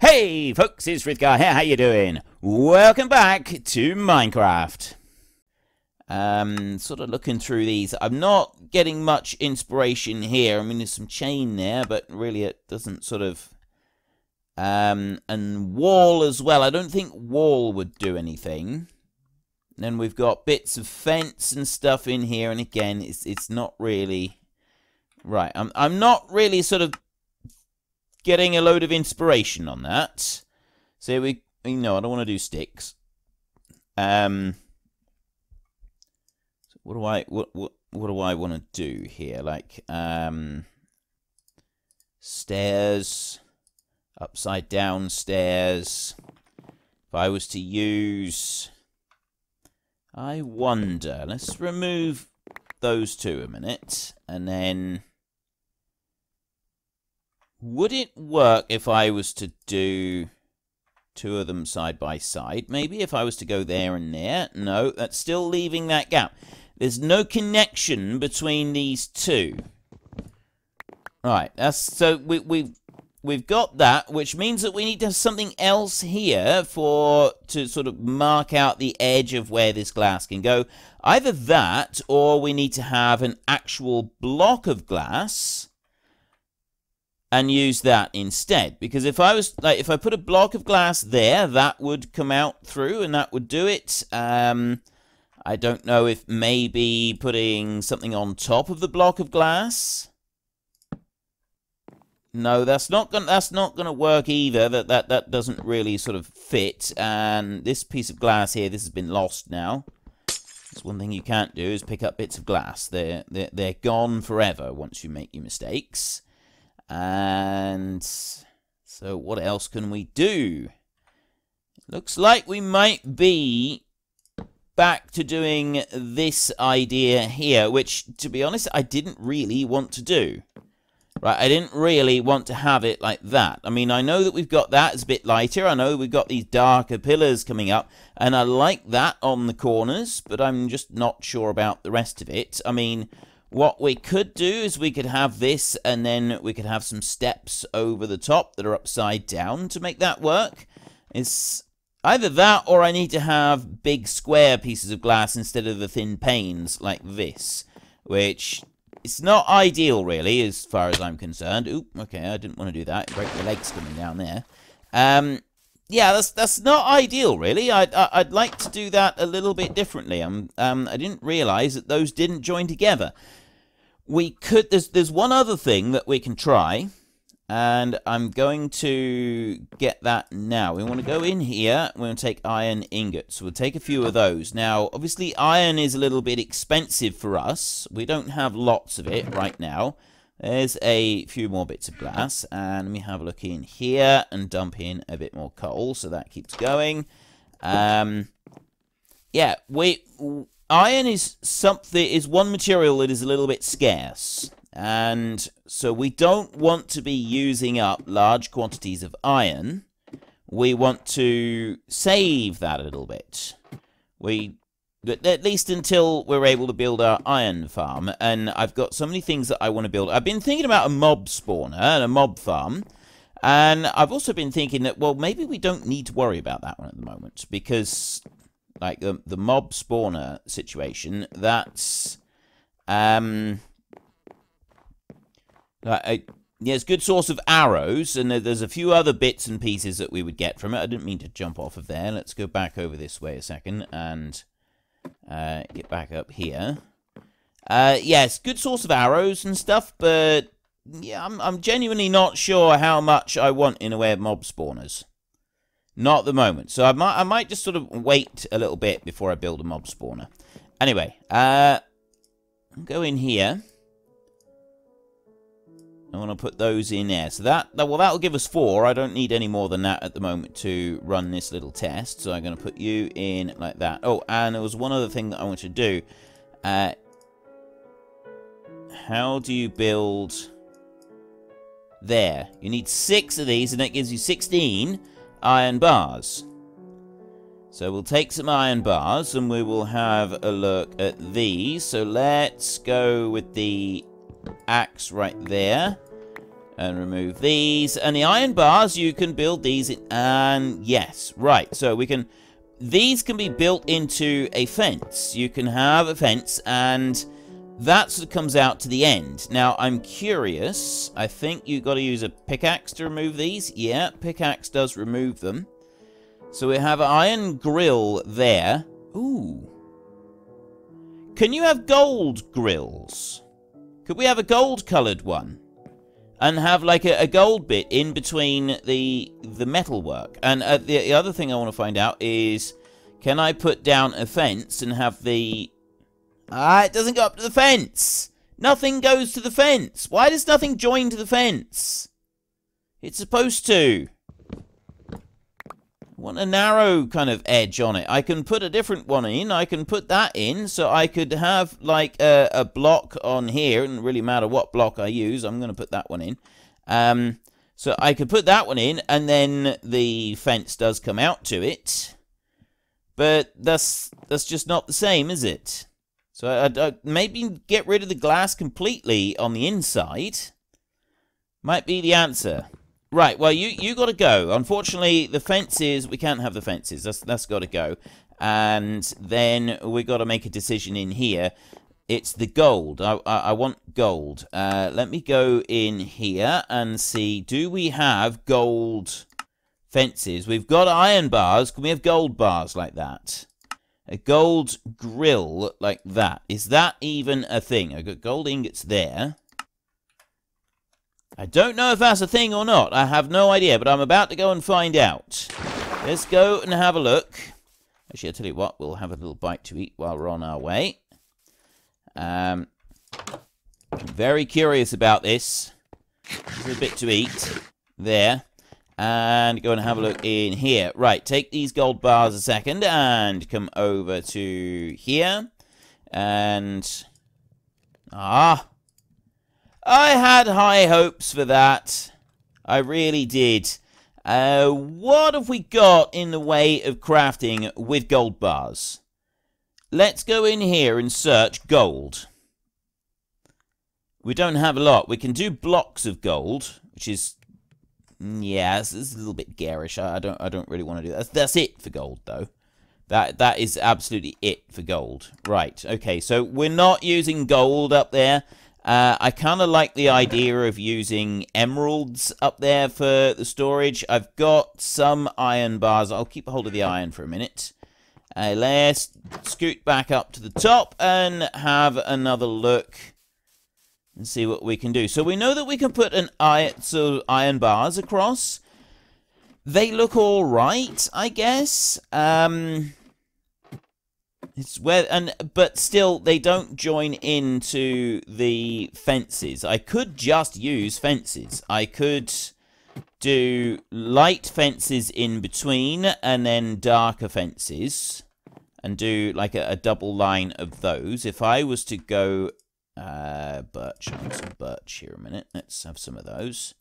Hey folks, it's Frithgar here, how you doing? Welcome back to Minecraft. Um, sort of looking through these. I'm not getting much inspiration here. I mean, there's some chain there, but really it doesn't sort of... Um, and wall as well. I don't think wall would do anything. then we've got bits of fence and stuff in here, and again, it's it's not really... Right, I'm, I'm not really sort of getting a load of inspiration on that. So we, you know, I don't want to do sticks. Um, so what do I, what, what, what do I want to do here? Like, um, stairs, upside down stairs. If I was to use, I wonder. Let's remove those two a minute, and then would it work if I was to do two of them side by side? Maybe if I was to go there and there? No, that's still leaving that gap. There's no connection between these two. Right, that's so we we've we've got that, which means that we need to have something else here for to sort of mark out the edge of where this glass can go. Either that, or we need to have an actual block of glass and use that instead. Because if I was like, if I put a block of glass there, that would come out through and that would do it. Um, I don't know if maybe putting something on top of the block of glass. No, that's not gonna that's not gonna work either. That that that doesn't really sort of fit. And this piece of glass here, this has been lost now. That's one thing you can't do is pick up bits of glass. They're they're they're gone forever once you make your mistakes. And so what else can we do? Looks like we might be back to doing this idea here, which, to be honest, I didn't really want to do. Right, I didn't really want to have it like that. I mean, I know that we've got that as a bit lighter. I know we've got these darker pillars coming up, and I like that on the corners, but I'm just not sure about the rest of it. I mean, what we could do is we could have this and then we could have some steps over the top that are upside down to make that work. It's either that or I need to have big square pieces of glass instead of the thin panes like this, which it's not ideal really as far as I'm concerned. Oop, okay, I didn't want to do that. Break the legs coming down there. Um, yeah, that's that's not ideal, really. I'd I'd like to do that a little bit differently. Um, um, I didn't realise that those didn't join together we could there's there's one other thing that we can try and I'm going to get that now. We want to go in here. We're going to take iron ingots. We'll take a few of those. Now, obviously, iron is a little bit expensive for us. We don't have lots of it right now. There's a few more bits of glass. And let me have a look in here and dump in a bit more coal. So that keeps going. Um, yeah, we iron is something is one material that is a little bit scarce. And so we don't want to be using up large quantities of iron. We want to save that a little bit. We at least until we're able to build our iron farm. And I've got so many things that I want to build. I've been thinking about a mob spawner and a mob farm. And I've also been thinking that well maybe we don't need to worry about that one at the moment. Because like the the mob spawner situation, that's um like a, good source of arrows, and there's a few other bits and pieces that we would get from it. I didn't mean to jump off of there. Let's go back over this way a second and uh, get back up here. Uh, yes, good source of arrows and stuff, but yeah, I'm, I'm genuinely not sure how much I want in a way of mob spawners. Not the moment. So I might, I might just sort of wait a little bit before I build a mob spawner. Anyway, uh, go in here. I want to put those in there. So that, well, that'll give us four. I don't need any more than that at the moment to run this little test. So I'm going to put you in like that. Oh, and there was one other thing that I want to do. Uh, how do you build... There. You need six of these, and that gives you 16 iron bars. So we'll take some iron bars and we will have a look at these. So let's go with the axe right there. and remove these. And the iron bars, you can build these. In, and yes, right. So we can... These can be built into a fence. You can have a fence and that what comes out to the end. Now, I'm curious. I think you've got to use a pickaxe to remove these. Yeah, pickaxe does remove them. So we have iron grill there. Ooh. Can you have gold grills? Could we have a gold-coloured one? and have like a, a, gold bit in between the the metal work. And uh, the, the, other thing I want to find out is, can I put down a fence and have the... Ah, it doesn't go up to the fence! Nothing goes to the fence! Why does nothing join to the fence? It's supposed to. I want a narrow kind of edge on it. I can put a different one in. I can put that in. So I could have like a, a block on here. It doesn't really matter what block I use. I'm going to put that one in. Um, so I could put that one in. And then the fence does come out to it. But that's, that's just not the same, is it? So I, I, maybe get rid of the glass completely on the inside. Might be the answer. Right, well, you you got to go. Unfortunately, the fences, we can't have the fences. That's, that's got to go. And then we got to make a decision in here. It's the gold. I, I, I want gold. Uh, let me go in here and see, do we have gold fences? We've got iron bars. Can we have gold bars like that? A gold grill like that. Is that even a thing? I've got gold ingots there. I don't know if that's a thing or not. I have no idea, but I'm about to go and find out. Let's go and have a look. Actually, I'll tell you what, we'll have a little bite to eat while we're on our way. Um, very curious about this. There's a bit to eat. There. And go and have a look in here. Right, take these gold bars a second and come over to here. And... Ah, I had high hopes for that. I really did. Uh, what have we got in the way of crafting with gold bars? Let's go in here and search gold. We don't have a lot. We can do blocks of gold, which is yeah, this is a little bit garish. I don't I don't really want to do that. That's, that's it for gold though. That that is absolutely it for gold. Right. Okay. So we're not using gold up there. Uh, I kind of like the idea of using emeralds up there for the storage. I've got some iron bars. I'll keep a hold of the iron for a minute. Uh, let's scoot back up to the top and have another look and see what we can do. So we know that we can put an iron, so iron bars across. They look all right, I guess. Um, it's where and but still they don't join into the fences. I could just use fences. I could do light fences in between and then darker fences and do like a, a double line of those. If I was to go uh, birch, I want some birch here a minute. Let's have some of those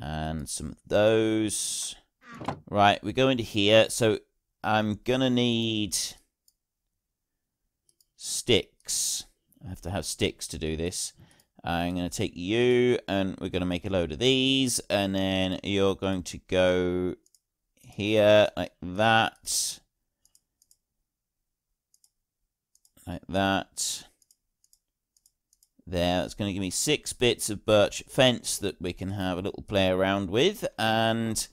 and some of those. Right, we go into here. So I'm gonna need sticks. I have to have sticks to do this. I'm going to take you, and we're going to make a load of these, and then you're going to go here, like that. Like that. There, that's going to give me six bits of birch fence that we can have a little play around with, and...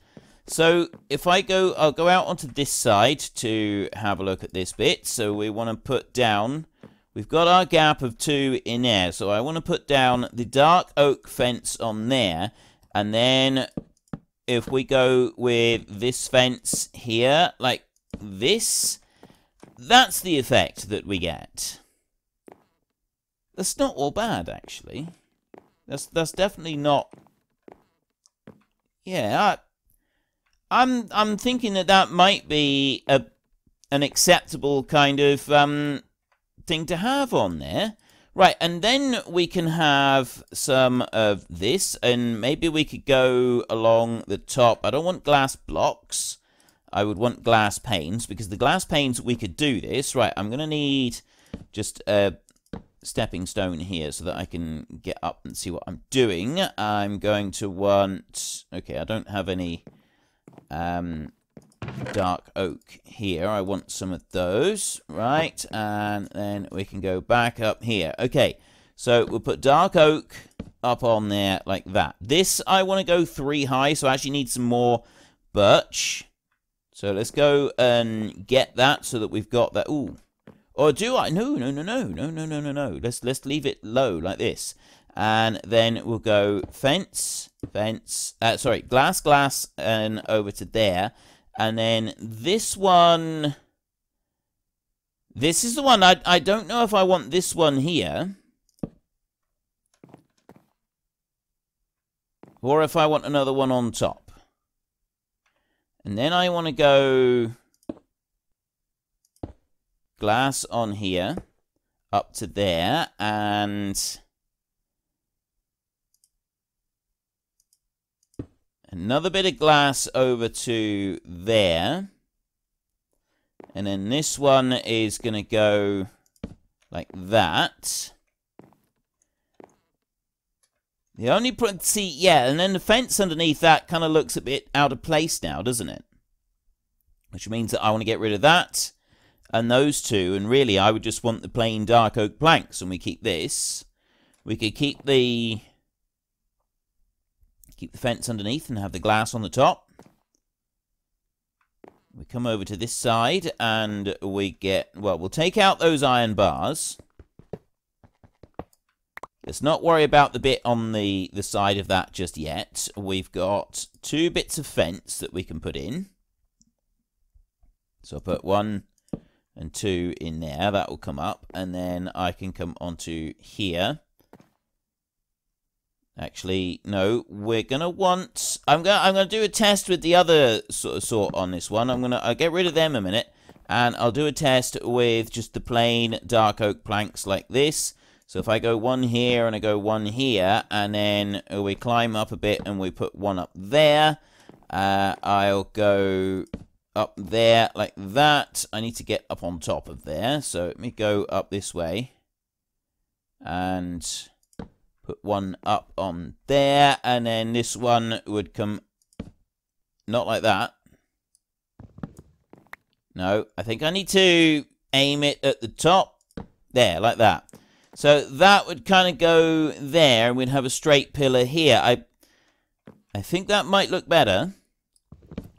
So if I go, I'll go out onto this side to have a look at this bit. So we want to put down, we've got our gap of two in there. So I want to put down the dark oak fence on there. And then if we go with this fence here, like this, that's the effect that we get. That's not all bad, actually. That's that's definitely not... Yeah, I'm I'm thinking that that might be a an acceptable kind of um, thing to have on there. Right, and then we can have some of this, and maybe we could go along the top. I don't want glass blocks. I would want glass panes, because the glass panes, we could do this. Right, I'm going to need just a, stepping stone here so that I can get up and see what I'm doing. I'm going to want... Okay, I don't have any um, dark oak here. I want some of those, right? And then we can go back up here. Okay, so we'll put dark oak up on there like that. This, I want to go three high, so I actually need some more birch. So let's go and get that so that we've got that. Ooh. Or do I? No, no, no, no, no, no, no, no, no. Let's let's leave it low like this, and then we'll go fence, fence. Uh, sorry, glass, glass, and over to there, and then this one. This is the one I I don't know if I want this one here. Or if I want another one on top. And then I want to go glass on here up to there and another bit of glass over to there. And then this one is going to go like that. The only see, yeah, and then the fence underneath that kind of looks a bit out of place now, doesn't it? Which means that I want to get rid of that and those two, and really I would just want the plain dark oak planks, and we keep this. We could keep the keep the fence underneath and have the glass on the top. We come over to this side and we get, well, we'll take out those iron bars. Let's not worry about the bit on the, the side of that just yet. We've got two bits of fence that we can put in. So I'll put one and two in there. That will come up. And then I can come onto here. Actually, no, we're going to want... I'm going I'm gonna do a test with the other sort of sort on this one. I'm going to get rid of them a minute. And I'll do a test with just the plain dark oak planks like this. So if I go one here and I go one here, and then we climb up a bit and we put one up there, uh, I'll go up there like that. I need to get up on top of there. So let me go up this way and put one up on there. And then this one would come not like that. No, I think I need to aim it at the top. There, like that. So that would kind of go there, and we'd have a straight pillar here. I, I think that might look better.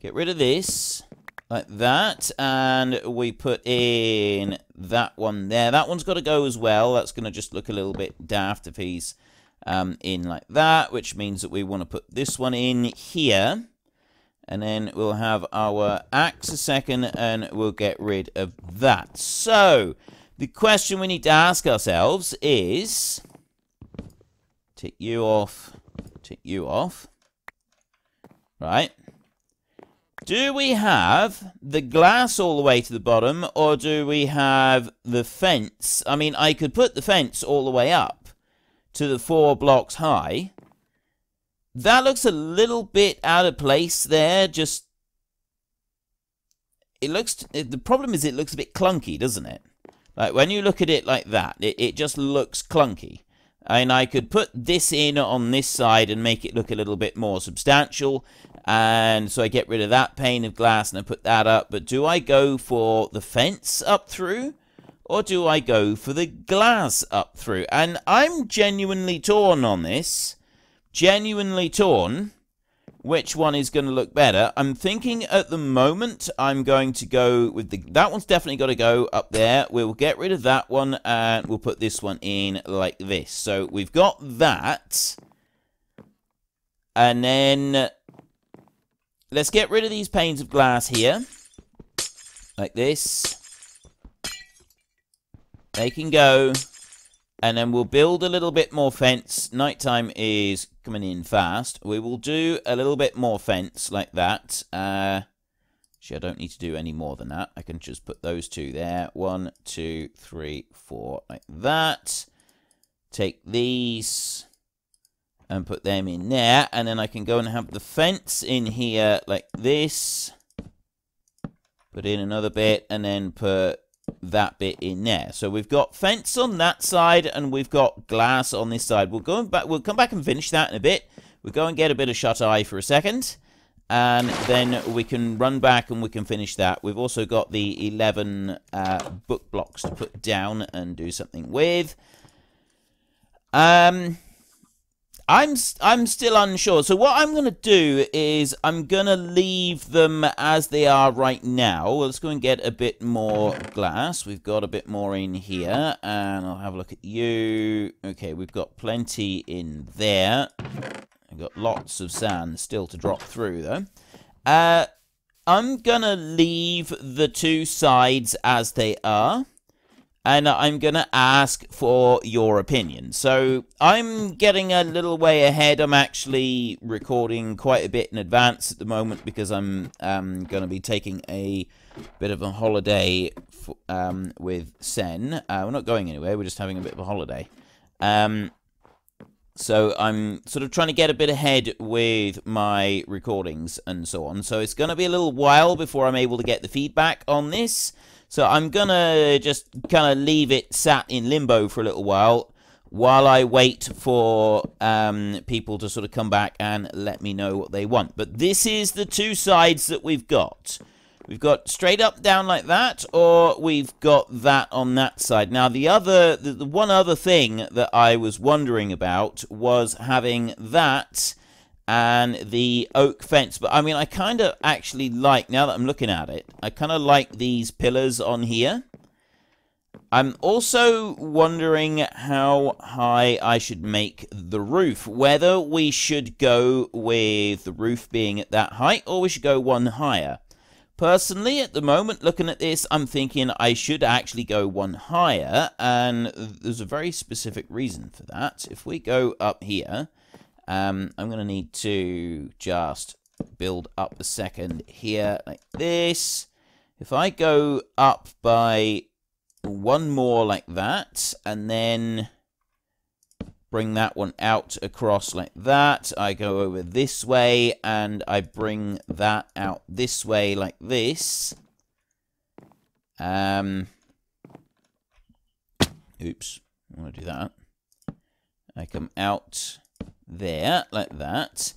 Get rid of this, like that, and we put in that one there. That one's got to go as well. That's going to just look a little bit daft if he's um, in like that, which means that we want to put this one in here. And then we'll have our axe a second, and we'll get rid of that. So, the question we need to ask ourselves is... Tick you off. Tick you off. Right. Do we have the glass all the way to the bottom, or do we have the fence? I mean, I could put the fence all the way up to the four blocks high. That looks a little bit out of place there, just... It looks... The problem is it looks a bit clunky, doesn't it? Like when you look at it like that, it, it just looks clunky. And I could put this in on this side and make it look a little bit more substantial. And so I get rid of that pane of glass and I put that up. But do I go for the fence up through? Or do I go for the glass up through? And I'm genuinely torn on this. Genuinely torn which one is going to look better. I'm thinking at the moment I'm going to go with the... That one's definitely got to go up there. We'll get rid of that one and we'll put this one in like this. So we've got that. And then let's get rid of these panes of glass here. Like this. They can go. And then we'll build a little bit more fence. Nighttime is coming in fast. We will do a little bit more fence like that. Uh, actually, I don't need to do any more than that. I can just put those two there. One, two, three, four, like that. Take these and put them in there. And then I can go and have the fence in here like this. Put in another bit and then put that bit in there. So we've got fence on that side and we've got glass on this side. We'll go back. We'll come back and finish that in a bit. We'll go and get a bit of shut eye for a second. And then we can run back and we can finish that. We've also got the 11 uh, book blocks to put down and do something with. Um, I'm I'm still unsure. So what I'm going to do is I'm going to leave them as they are right now. Let's go and get a bit more glass. We've got a bit more in here. And I'll have a look at you. Okay, we've got plenty in there. I've got lots of sand still to drop through, though. Uh, I'm going to leave the two sides as they are and I'm going to ask for your opinion. So I'm getting a little way ahead. I'm actually recording quite a bit in advance at the moment because I'm um, going to be taking a bit of a holiday um, with Sen. Uh, we're not going anywhere. We're just having a bit of a holiday. Um, so I'm sort of trying to get a bit ahead with my recordings and so on. So it's going to be a little while before I'm able to get the feedback on this. So I'm gonna just kind of leave it sat in limbo for a little while while I wait for um, people to sort of come back and let me know what they want. But this is the two sides that we've got. We've got straight up down like that, or we've got that on that side. Now, the other, the, the one other thing that I was wondering about was having that and the oak fence. But I mean, I kind of actually like, now that I'm looking at it, I kind of like these pillars on here. I'm also wondering how high I should make the roof. Whether we should go with the roof being at that height or we should go one higher. Personally, at the moment, looking at this, I'm thinking I should actually go one higher. And there's a very specific reason for that. If we go up here, um, I'm going to need to just build up a second here like this. If I go up by one more like that, and then bring that one out across like that. I go over this way, and I bring that out this way like this. Um, oops, I want to do that. I come out there, like that.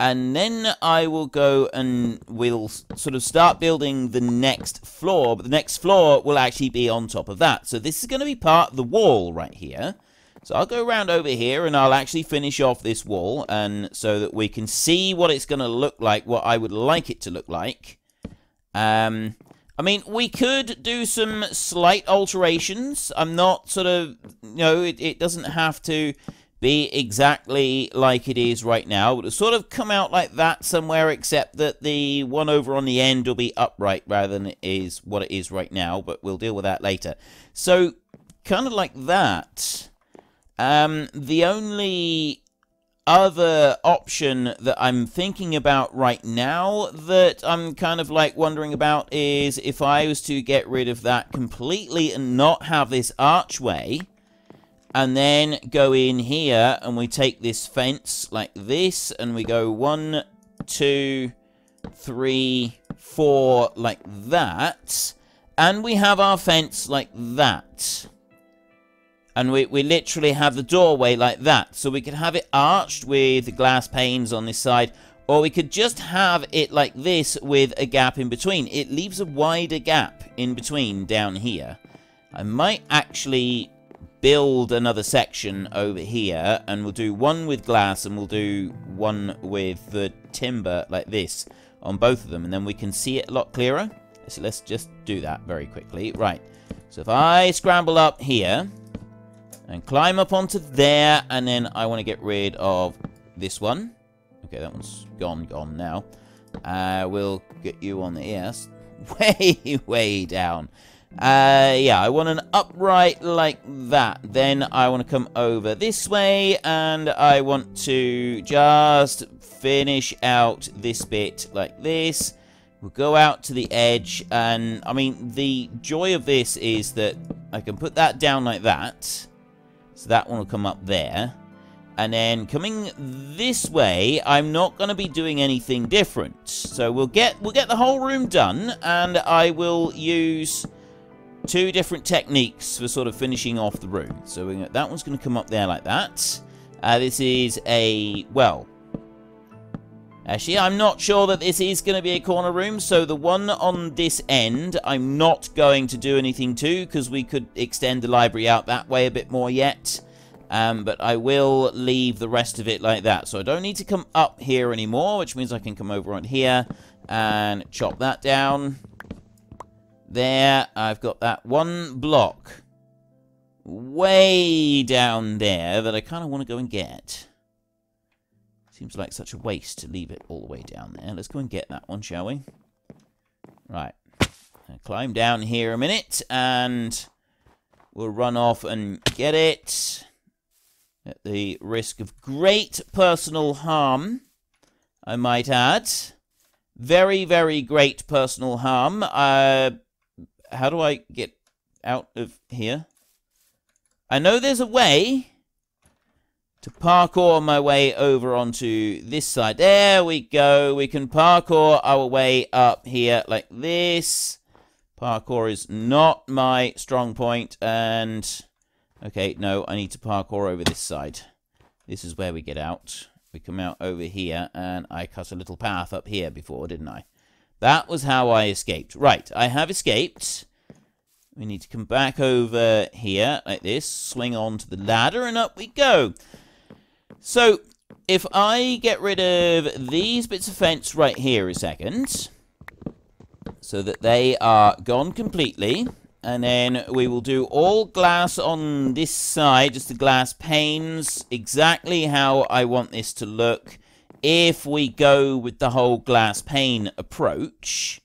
And then I will go and we'll sort of start building the next floor, but the next floor will actually be on top of that. So this is going to be part of the wall right here. So I'll go around over here and I'll actually finish off this wall and so that we can see what it's going to look like, what I would like it to look like. Um, I mean, we could do some slight alterations. I'm not sort of, you know, it, it doesn't have to be exactly like it is right now. It'll sort of come out like that somewhere, except that the one over on the end will be upright rather than it is what it is right now, but we'll deal with that later. So, kind of like that. Um, the only other option that I'm thinking about right now that I'm kind of like wondering about is if I was to get rid of that completely and not have this archway and then go in here and we take this fence like this and we go one, two, three, four like that. And we have our fence like that. And we, we literally have the doorway like that. So we could have it arched with glass panes on this side. Or we could just have it like this with a gap in between. It leaves a wider gap in between down here. I might actually build another section over here and we'll do one with glass and we'll do one with the timber like this on both of them and then we can see it a lot clearer. So let's just do that very quickly. Right so if I scramble up here and climb up onto there and then I want to get rid of this one. Okay that one's gone gone now. Uh, we'll get you on the ears way way down uh, yeah, I want an upright like that. Then I want to come over this way, and I want to just finish out this bit like this. We'll go out to the edge, and, I mean, the joy of this is that I can put that down like that. So that one will come up there. And then coming this way, I'm not going to be doing anything different. So we'll get we'll get the whole room done, and I will use two different techniques for sort of finishing off the room. So gonna, that one's going to come up there like that. Uh, this is a, well, actually, I'm not sure that this is going to be a corner room. So the one on this end, I'm not going to do anything to because we could extend the library out that way a bit more yet. Um, but I will leave the rest of it like that. So I don't need to come up here anymore, which means I can come over on here and chop that down. There, I've got that one block way down there that I kind of want to go and get. Seems like such a waste to leave it all the way down there. Let's go and get that one, shall we? Right. I'll climb down here a minute, and we'll run off and get it. At the risk of great personal harm, I might add. Very, very great personal harm. Uh, how do I get out of here? I know there's a way to parkour my way over onto this side. There we go. We can parkour our way up here like this. Parkour is not my strong point, and... Okay, no, I need to parkour over this side. This is where we get out. We come out over here, and I cut a little path up here before, didn't I? That was how I escaped. Right, I have escaped. We need to come back over here, like this, swing on to the ladder, and up we go. So, if I get rid of these bits of fence right here a second, so that they are gone completely, and then we will do all glass on this side, just the glass panes, exactly how I want this to look if we go with the whole glass pane approach.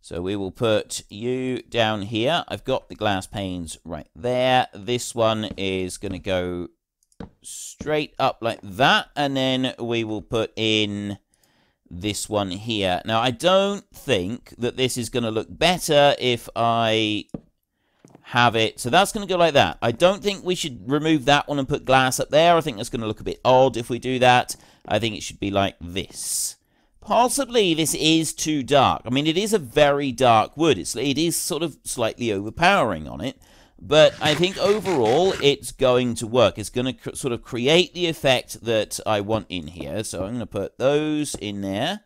So we will put you down here. I've got the glass panes right there. This one is going to go straight up like that. And then we will put in this one here. Now, I don't think that this is going to look better if I have it. So that's going to go like that. I don't think we should remove that one and put glass up there. I think that's going to look a bit odd if we do that. I think it should be like this. Possibly this is too dark. I mean, it is a very dark wood. It's, it is sort of slightly overpowering on it. But I think overall it's going to work. It's going to sort of create the effect that I want in here. So I'm going to put those in there.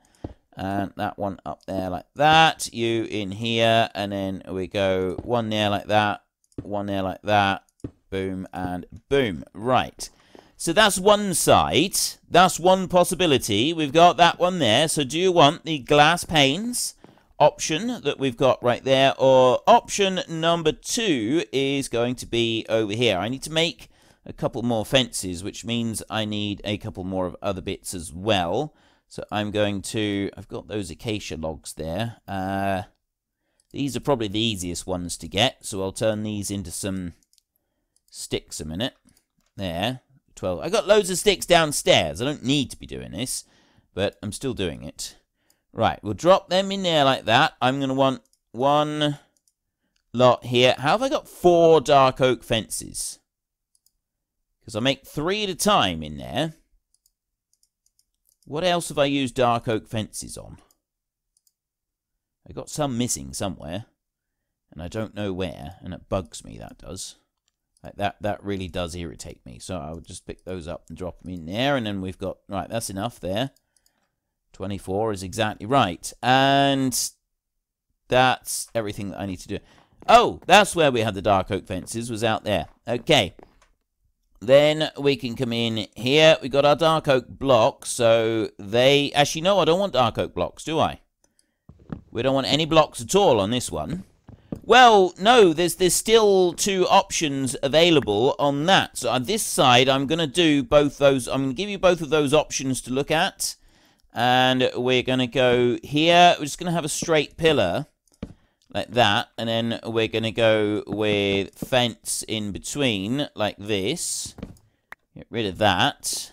And that one up there like that. You in here. And then we go one there like that. One there like that. Boom and boom. Right. So that's one side. That's one possibility. We've got that one there. So do you want the glass panes option that we've got right there? Or option number two is going to be over here. I need to make a couple more fences, which means I need a couple more of other bits as well. So I'm going to... I've got those acacia logs there. Uh, these are probably the easiest ones to get. So I'll turn these into some sticks a minute. There. 12. I got loads of sticks downstairs. I don't need to be doing this, but I'm still doing it. Right, we'll drop them in there like that. I'm going to want one lot here. How have I got four dark oak fences? Because I make three at a time in there. What else have I used dark oak fences on? I got some missing somewhere. And I don't know where. And it bugs me, that does. Like that, that really does irritate me. So I'll just pick those up and drop them in there. And then we've got, right, that's enough there. 24 is exactly right. And that's everything that I need to do. Oh, that's where we had the dark oak fences, was out there. Okay. Then we can come in here. We've got our dark oak blocks. So they... Actually, no, I don't want dark oak blocks, do I? We don't want any blocks at all on this one. Well, no, there's there's still two options available on that. So on this side, I'm going to do both those. I'm going to give you both of those options to look at. And we're going to go here. We're just going to have a straight pillar like that. And then we're going to go with fence in between like this. Get rid of that.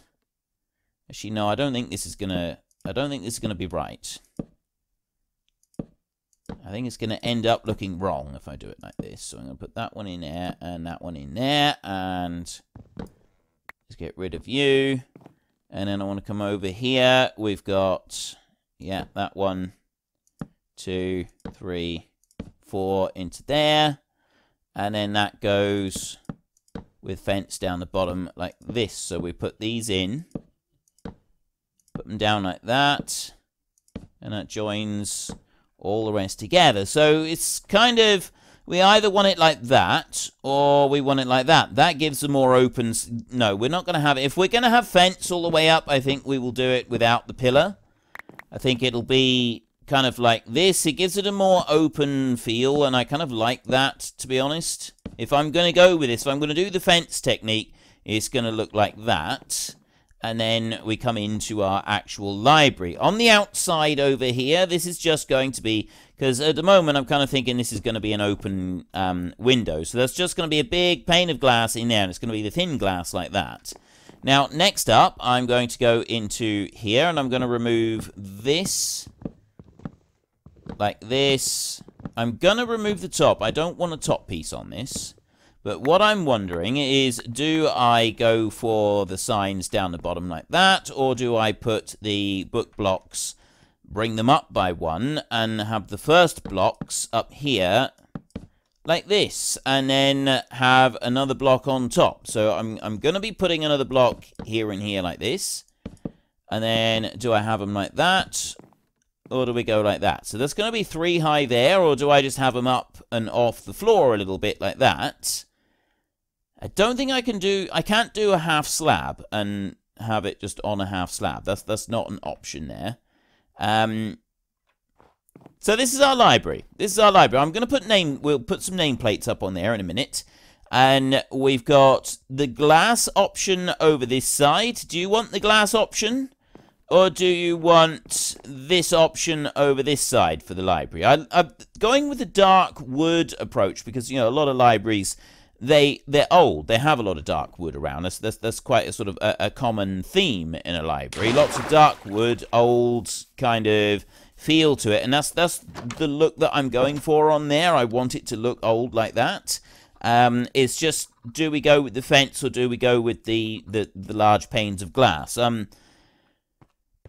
Actually, no, I don't think this is going to... I don't think this is going to be right. I think it's going to end up looking wrong if I do it like this. So I'm going to put that one in there and that one in there. And let's get rid of you. And then I want to come over here. We've got, yeah, that one, two, three, four into there. And then that goes with fence down the bottom like this. So we put these in, put them down like that, and that joins all the rest together. So it's kind of, we either want it like that, or we want it like that. That gives the more open, no, we're not going to have it. If we're going to have fence all the way up, I think we will do it without the pillar. I think it'll be kind of like this. It gives it a more open feel, and I kind of like that, to be honest. If I'm going to go with this, if I'm going to do the fence technique, it's going to look like that. And then we come into our actual library. On the outside over here, this is just going to be, because at the moment I'm kind of thinking this is going to be an open um, window. So that's just going to be a big pane of glass in there, and it's going to be the thin glass like that. Now, next up, I'm going to go into here, and I'm going to remove this like this. I'm going to remove the top. I don't want a top piece on this. But what I'm wondering is, do I go for the signs down the bottom like that, or do I put the book blocks, bring them up by one, and have the first blocks up here like this, and then have another block on top. So I'm, I'm going to be putting another block here and here like this. And then do I have them like that? Or do we go like that? So there's going to be three high there, or do I just have them up and off the floor a little bit like that? I don't think I can do... I can't do a half slab and have it just on a half slab. That's that's not an option there. Um, so this is our library. This is our library. I'm going to put name... We'll put some nameplates up on there in a minute. And we've got the glass option over this side. Do you want the glass option? Or do you want this option over this side for the library? I, am going with the dark wood approach because, you know, a lot of libraries, they, they're old. They have a lot of dark wood around. That's, that's, that's quite a sort of a, a common theme in a library. Lots of dark wood, old kind of feel to it. And that's, that's the look that I'm going for on there. I want it to look old like that. Um, it's just, do we go with the fence or do we go with the, the, the large panes of glass? Um,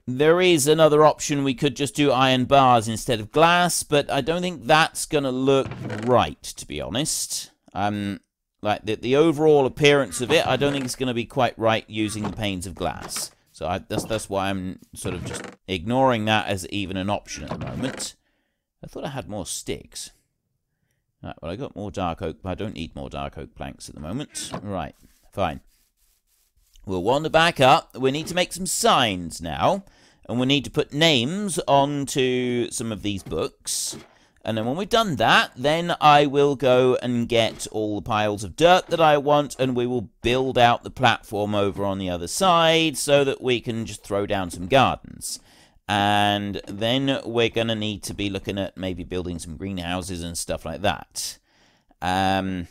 there is another option. We could just do iron bars instead of glass, but I don't think that's going to look right, to be honest. Um, like, the, the overall appearance of it, I don't think it's going to be quite right using the panes of glass. So I, that's, that's why I'm sort of just ignoring that as even an option at the moment. I thought I had more sticks. Right, well, I got more dark oak, but I don't need more dark oak planks at the moment. Right, fine. We'll wander back up. We need to make some signs now. And we need to put names onto some of these books. And then when we've done that, then I will go and get all the piles of dirt that I want, and we will build out the platform over on the other side so that we can just throw down some gardens. And then we're going to need to be looking at maybe building some greenhouses and stuff like that. Um,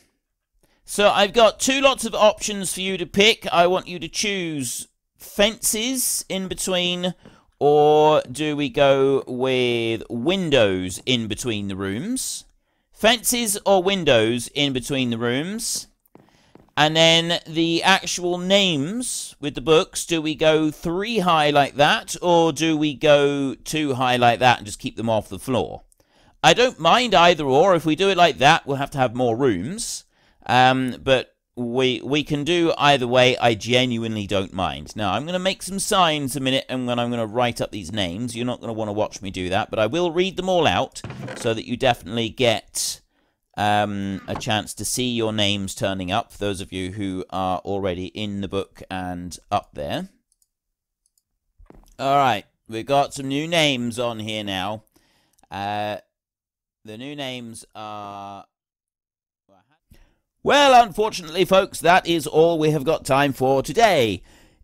so I've got two lots of options for you to pick. I want you to choose fences in between or do we go with windows in between the rooms? Fences or windows in between the rooms? And then the actual names with the books, do we go three high like that, or do we go two high like that and just keep them off the floor? I don't mind either or. If we do it like that, we'll have to have more rooms. Um, but we we can do either way. I genuinely don't mind. Now, I'm going to make some signs a minute, and when I'm going to write up these names, you're not going to want to watch me do that, but I will read them all out so that you definitely get um, a chance to see your names turning up, those of you who are already in the book and up there. All right, we've got some new names on here now. Uh, the new names are well, unfortunately, folks, that is all we have got time for today.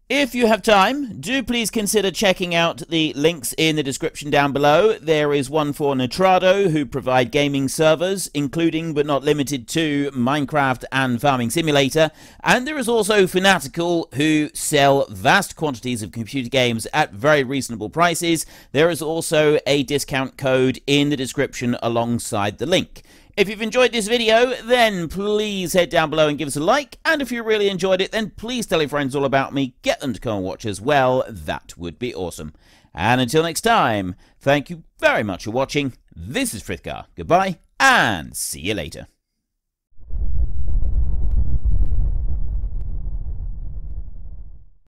If you have time, do please consider checking out the links in the description down below. There is one for Nitrado, who provide gaming servers, including but not limited to Minecraft and Farming Simulator. And there is also Fanatical, who sell vast quantities of computer games at very reasonable prices. There is also a discount code in the description alongside the link. If you've enjoyed this video, then please head down below and give us a like. And if you really enjoyed it, then please tell your friends all about me. Get them to come and watch as well. That would be awesome. And until next time, thank you very much for watching. This is Frithgar. Goodbye, and see you later.